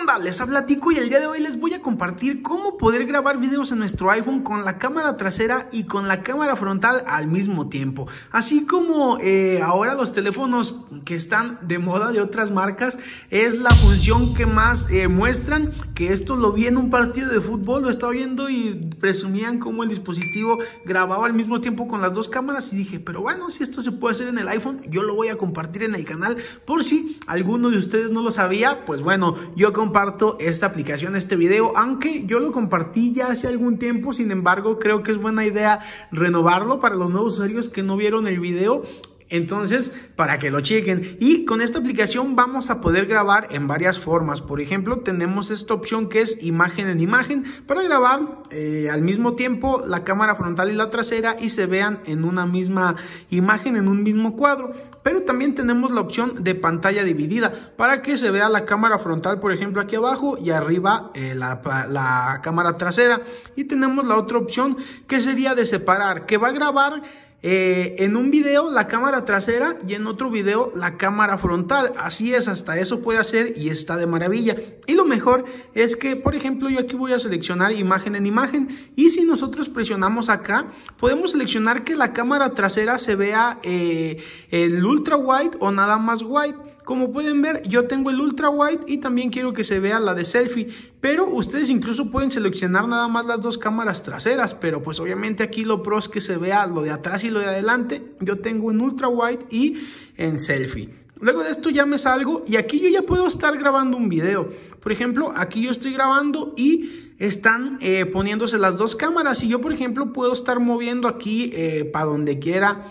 onda? Les habla Tico y el día de hoy les voy a compartir cómo poder grabar videos en nuestro iPhone con la cámara trasera y con la cámara frontal al mismo tiempo. Así como eh, ahora los teléfonos que están de moda de otras marcas es la función que más eh, muestran, que esto lo vi en un partido de fútbol, lo estaba viendo y presumían cómo el dispositivo grababa al mismo tiempo con las dos cámaras y dije, pero bueno, si esto se puede hacer en el iPhone, yo lo voy a compartir en el canal por si alguno de ustedes no lo sabía, pues bueno, yo comparto esta aplicación, este video, aunque yo lo compartí ya hace algún tiempo, sin embargo creo que es buena idea renovarlo para los nuevos usuarios que no vieron el video entonces, para que lo chequen. Y con esta aplicación vamos a poder grabar en varias formas. Por ejemplo, tenemos esta opción que es imagen en imagen para grabar eh, al mismo tiempo la cámara frontal y la trasera y se vean en una misma imagen, en un mismo cuadro. Pero también tenemos la opción de pantalla dividida para que se vea la cámara frontal, por ejemplo, aquí abajo y arriba eh, la, la cámara trasera. Y tenemos la otra opción que sería de separar, que va a grabar eh, en un video la cámara trasera y en otro video la cámara frontal. Así es, hasta eso puede hacer y está de maravilla. Y lo mejor es que, por ejemplo, yo aquí voy a seleccionar imagen en imagen y si nosotros presionamos acá, podemos seleccionar que la cámara trasera se vea eh, el ultra wide o nada más wide. Como pueden ver, yo tengo el ultra wide y también quiero que se vea la de selfie. Pero ustedes incluso pueden seleccionar nada más las dos cámaras traseras. Pero pues obviamente aquí lo pro es que se vea lo de atrás y lo de adelante. Yo tengo en ultra wide y en selfie. Luego de esto ya me salgo y aquí yo ya puedo estar grabando un video. Por ejemplo, aquí yo estoy grabando y están eh, poniéndose las dos cámaras. Y yo, por ejemplo, puedo estar moviendo aquí eh, para donde quiera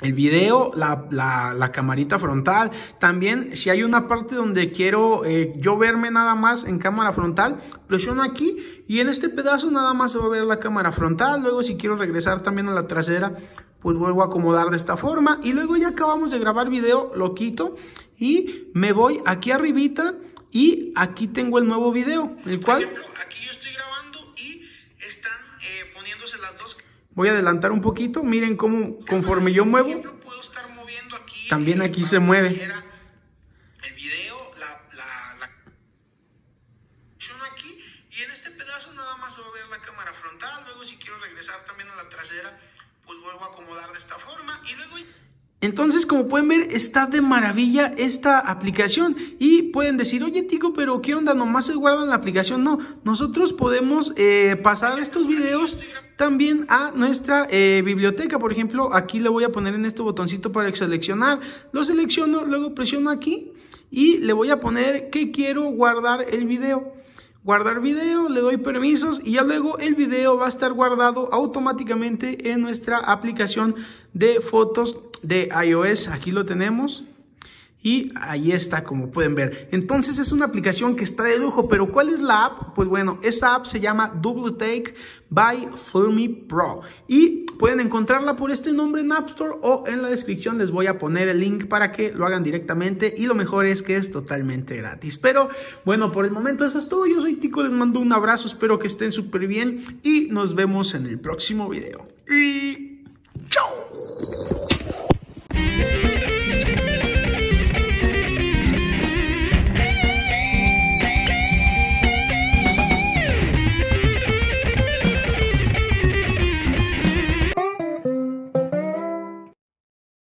el video, la, la, camarita frontal. También si hay una parte donde quiero eh, yo verme nada más en cámara frontal, presiono aquí y en este pedazo nada más se va a ver la cámara frontal. Luego si quiero regresar también a la trasera, pues vuelvo a acomodar de esta forma. Y luego ya acabamos de grabar video, lo quito y me voy aquí arribita y aquí tengo el nuevo video, el cual... aquí yo estoy grabando y están eh, poniéndose las dos Voy a adelantar un poquito. Miren cómo conforme yo muevo, también aquí se mueve. El video, la, la, aquí y en este pedazo nada más se va a ver la cámara frontal. Luego si quiero regresar también a la trasera, pues vuelvo a acomodar de esta forma y luego... Entonces, como pueden ver, está de maravilla esta aplicación y pueden decir, oye Tico, pero ¿qué onda? Nomás se guarda en la aplicación. No, nosotros podemos eh, pasar estos videos también a nuestra eh, biblioteca. Por ejemplo, aquí le voy a poner en este botoncito para seleccionar. Lo selecciono, luego presiono aquí y le voy a poner que quiero guardar el video guardar video, le doy permisos y ya luego el video va a estar guardado automáticamente en nuestra aplicación de fotos de iOS. Aquí lo tenemos. Y ahí está, como pueden ver. Entonces es una aplicación que está de lujo, pero ¿cuál es la app? Pues bueno, esta app se llama Double Take by Filmy Pro. Y pueden encontrarla por este nombre en App Store o en la descripción les voy a poner el link para que lo hagan directamente. Y lo mejor es que es totalmente gratis. Pero bueno, por el momento eso es todo. Yo soy Tico, les mando un abrazo, espero que estén súper bien y nos vemos en el próximo video. Y chao.